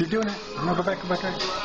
You're doing it. I'm gonna go back, go back, go back.